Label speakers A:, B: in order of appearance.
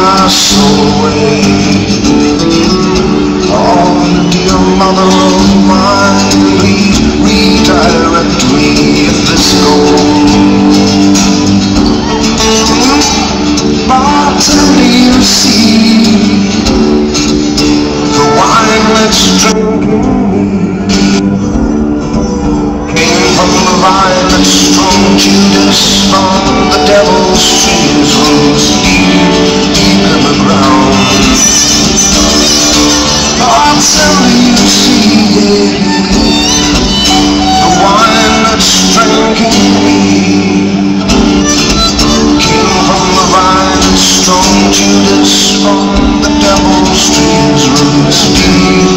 A: my soul away. Oh, dear mother of mine, please redirect me if this goes. Bartender, you see. Judas from the devil's dreams runs deep.